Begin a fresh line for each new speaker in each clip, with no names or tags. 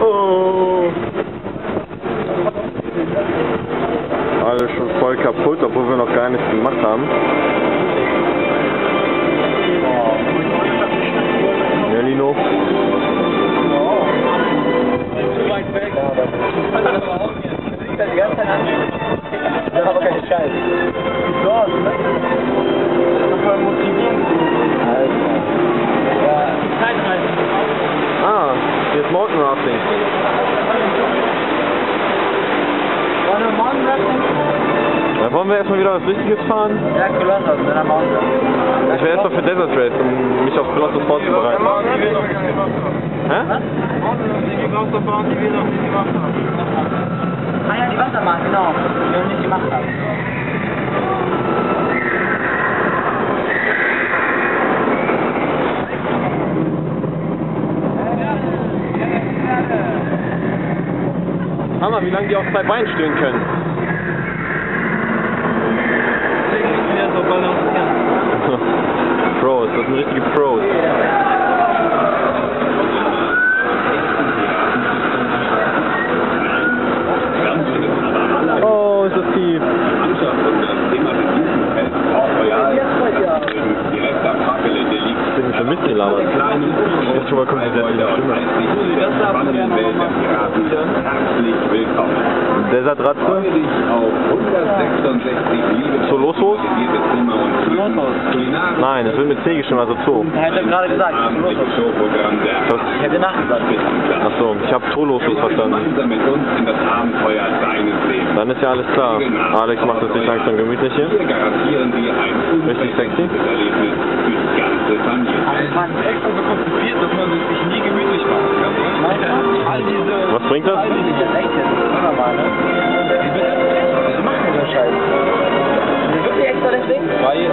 Oh. Alles schon voll kaputt, obwohl wir noch gar nichts gemacht haben. Ja, Lino.
Zu weit weg. Die ganze Zeit an. Das ist aber keine Scheiße. So, ne? Nochmal motivieren. Alter. Ja, Zeitreise.
Ah, hier ist Mountain Rafting.
Wollen wir morgen Wrestling?
Da wollen wir erstmal wieder was Richtiges fahren.
Ja, Kolossos, wenn er morgen
Ich wäre erstmal für Desert Race, um mich auf Colossus vorzubereiten. Hä?
Ah ja, die Wasserbahn, genau. Die wir nicht gemacht haben.
Hammer, wie lange die auf zwei Beinen stehen können. Pros, das sind richtige Nein, es wird mit C geschrieben, also Zoo.
Er hat ja gerade gesagt.
Das,
Ich hätte nachgesagt.
achso, ich habe Tolosus verstanden. Dann ist ja alles klar. Alex macht es sich langsam gemütlich hier.
Wir garantieren dir ein
Richtig sexy.
So.
Was bringt das?
Das ist echt jetzt. Wunderbar, ne? Was macht denn der Scheiß? Ist das wirklich extra deswegen?
Weil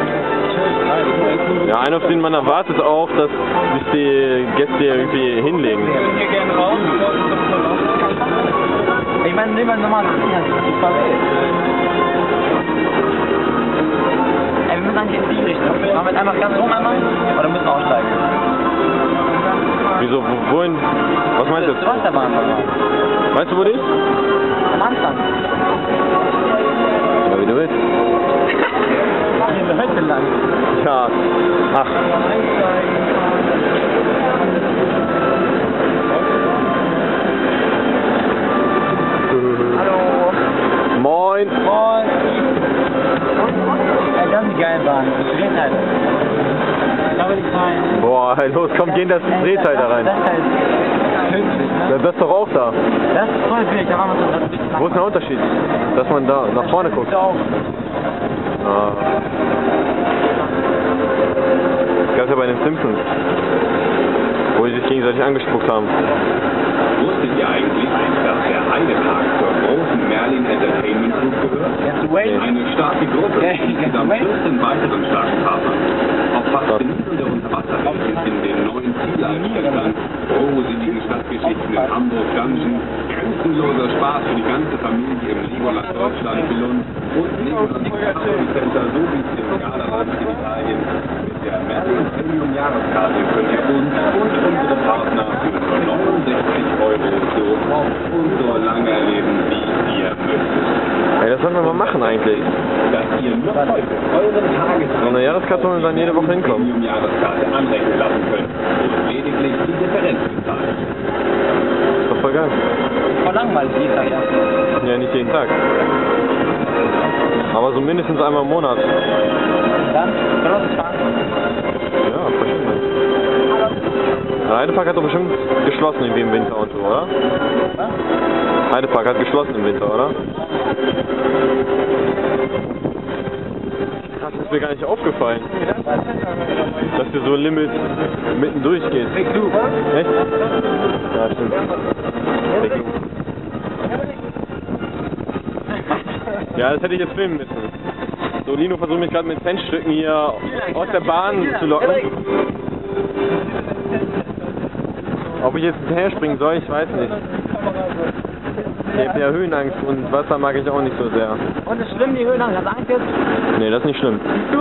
Ja, einer, auf den man erwartet auch, dass sich die Gäste irgendwie hinlegen.
Ich gerne raus.
Ich meine, nehmen wir weg. Ey, wir müssen eigentlich in die Richtung. Machen wir jetzt einfach ganz rum einmal? Oder müssen wir aussteigen?
Wieso, wo- wohin? Was meinst du
nochmal.
Weißt du, wo die ist?
Am Anfang. Ey, das ist die geile Bahn. Das dreht halt. Da will ich rein.
Boah, hey, los, komm, geh in das Drehteil da rein.
Das ist
Ja,
ne?
das ist doch auch da.
Das ist voll billig, da machen wir so das
Wo ist der Unterschied? Dass man da nach vorne guckt.
Auch.
Ah. Das gab's ja bei den Simpsons. Wo die sich gegenseitig angespuckt haben.
Wusstet ihr eigentlich, dass der Heidepark zur großen Merlin Entertainment Group gehört? Eine starke Gruppe mit insgesamt
Wayne.
14 weiteren starken Partnern. Auf faszinierende Unterwasserwelten in den neuen Zieleinstellern, gruseligen Stadtgeschichten in Hamburg Dungeon, grenzenloser Spaß für die ganze Familie im Legoland Deutschland Billund und Legoland Center sowie im Galaland in Italien. Der Merlin Premium Jahreskarte könnt ihr uns und unsere Partner für nur 69 Euro so oft und so lange erleben, wie ihr möchtet.
Ey, das sollten wir mal machen eigentlich.
Dass ihr noch heute euren Tages
So eine Jahreskarte und dann jede Woche hinkommen.
Premium-Jahreskarte anrechnen lassen könnt und lediglich die Differenz bezahlt.
Ist doch voll geil.
Voll langweilig, jeden Tag, ja.
Ja, nicht jeden Tag. Aber so mindestens einmal im Monat.
Dann, Kolossos fahren.
Ja, verschiedene. Der Heidepark hat doch bestimmt geschlossen irgendwie im Winter und so, oder?
Was?
Heidepark hat geschlossen im Winter, oder? Krass, ist mir gar nicht aufgefallen, dass hier so ein Limit mitten durchgeht.
Big Loop.
Echt? Ja, stimmt. Ja, das hätte ich jetzt filmen müssen. So, Lino versucht mich gerade mit Centstücken hier aus der Bahn zu locken. Ob ich jetzt hinterher springen soll, ich weiß nicht. Ich habe ja Höhenangst und Wasser mag ich auch nicht so sehr.
Und ist schlimm, die Höhen haben. Hast du Angst jetzt?
Nee, das ist nicht schlimm.
Siehst du?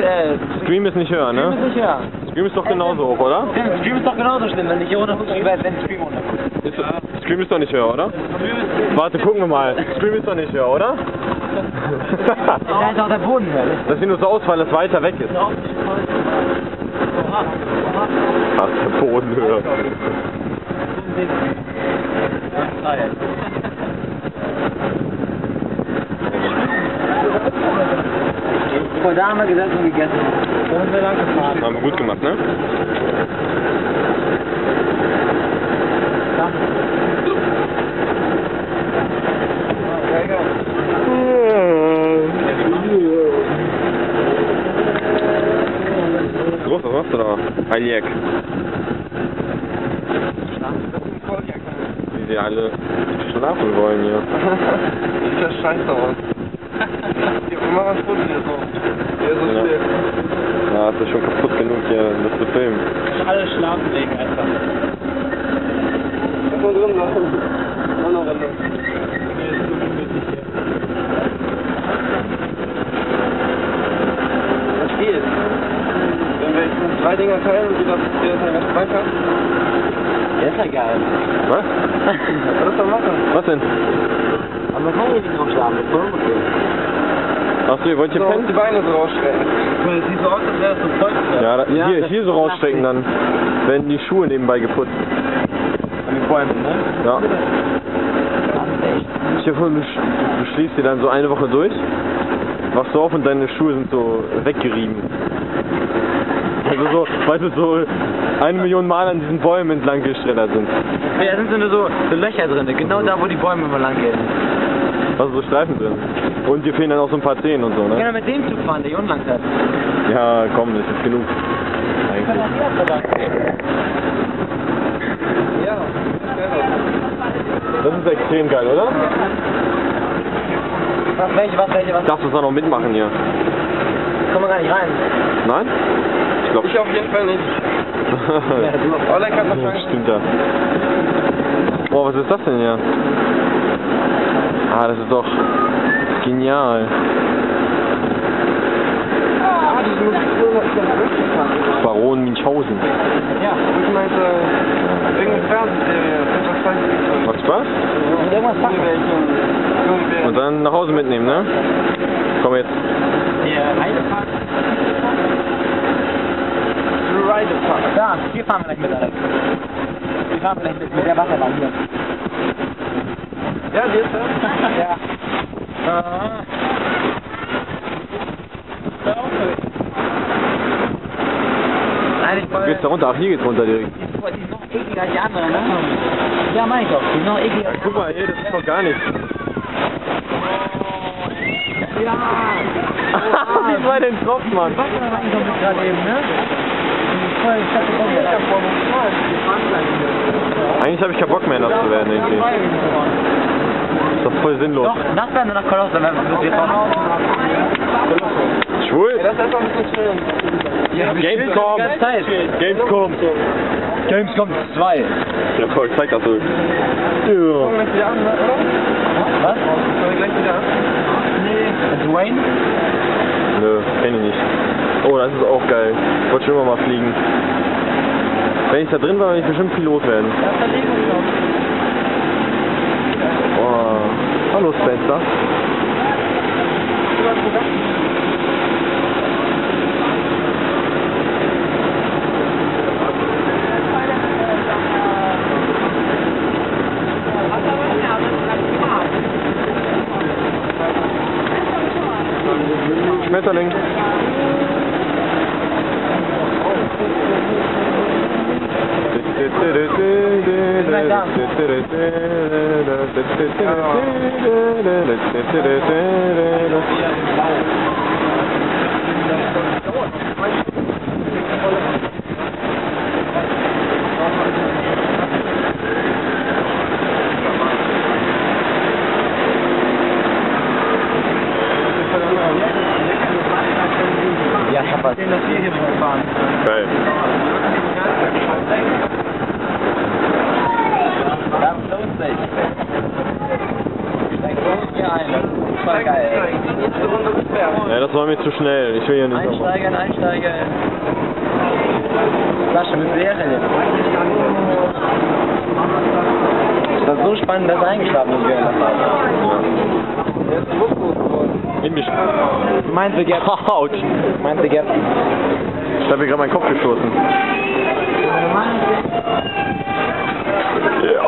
Äh,
Stream ist nicht höher,
Stream ist
ne?
nicht höher.
Scream ist doch genauso hoch, oder?
Ja, Stream ist doch genauso schlimm, wenn ich hier runtergucke, wie wenn Stream runterguckt.
Ist, Scream ist doch nicht höher, oder? Warte, gucken wir mal. Scream ist doch nicht höher, oder?
Da ist auch der Boden höher.
Das sieht nur so aus, weil es weiter weg ist. Ach, der Boden höher.
Vor da haben wir gesessen und gegessen. Da sind wir lang gefahren.
Haben wir gut gemacht, ne? Groß, was machst du da? Aljek. Wie sie alle schlafen wollen hier.
Sieht das scheiße aus. Immer was gut hier so. Hier ist so
Ja.
still.
Ja, es ist schon kaputt genug hier, das zu filmen.
Alle schlafen legen einfach.
Lass mal drin lassen. Noch eine Runde. Das geht. Wenn wir jetzt drei Dinger teilen und jeder jeder seine ganze Bank hat,
Ja, ist ja geil.
Was?
lass doch machen.
Was denn?
Aber man kann hier nicht drauf schlafen, das ist voll okay.
Achso, ihr wollt hier
So, die
pennen?
Beine so rausstrecken.
Das sieht so aus, als wäre das so voll.
Ja, da,
Ja,
hier, hier so rausstrecken, dann werden die Schuhe nebenbei geputzt.
An den Bäumen, ne?
Ja. Ich dir vor, du, sch- du schließt die dann so eine Woche durch, wachst du auf und deine Schuhe sind so weggerieben. Also so, weil du so eine Million Mal an diesen Bäumen entlang geschreddert sind.
Ja, da sind so nur so, so Löcher drin, genau da, wo die Bäume immer lang gehen.
Also so Streifen drin. Und dir fehlen dann auch so ein paar Zehen und so, ne?
doch mit dem Zug fahren, der unten lang fährt.
Ja, komm, das ist genug. Eigentlich.
Ja,
Das ist extrem geil, oder?
Was, welche, was, welche, was?
Darfst du es auch noch mitmachen hier?
Kommen wir gar nicht rein.
Nein? Ich glaube
Ich auf jeden Fall nicht. Oleg hat wahrscheinlich.
Stimmt ja. Boah, was ist das denn hier? Ah, das ist doch genial.
Ah.
Baron Münchhausen.
Ja, ich meinte, irgendeine Fernsehserie.
Macht Spaß?
Und
dann nach Hause mitnehmen, ne? Komm jetzt.
Der Heidepark.
Ridepark.
Da, hier fahren wir gleich mit, Alex. Wir fahren gleich mit, mit der Wasserbahn hier.
Ja, die ist.
Ja. Ah. Nein, ich
Wo
wollte...
geht's da runter? Ach, hier geht's runter direkt.
Die ist noch ekliger als die andere, ne? Ja, mein doch. Die ist noch ekliger.
Guck mal, ey, das ist doch gar nichts.
Ja.
Wie war denn drauf, Mann?
Wasser reinkommt gerade eben, ne?
Eigentlich habe ich keinen Bock mehr, nass zu werden, irgendwie. Ist doch voll sinnlos.
Doch, nass werden und nach Koloss, dann werden wir fahren.
Schwul?
Ja, das ist einfach ein bisschen schön.
Ja, wir
Gamescom. Gamescom.
Gamescom 2.
Ja, voll, zeig das so.
Kommen
Ja.
wir gleich wieder an, oder?
Was?
Kommen wir gleich wieder an?
Nee. Dwayne?
Nö, kenn ich nicht. Oh, das ist auch geil. Ich wollte schon immer mal fliegen. Wenn ich da drin war, würde ich bestimmt Pilot werden.
Das ist der Lego-Shop.
Allora aspetta. Schmetterling.
Nein, Ja, ich.
Ja, das war mir zu schnell. Ich will hier nicht Einsteigern,
nochmal. einsteigern. Sascha, mit Serien jetzt. Das war so spannend, dass er eingeschlafen ist während der Fahrt.
In mich.
Meinst du,
Gerd?
Haut. Meinst du, Gerd?
Ich habe mir gerade meinen Kopf gestoßen. Ja.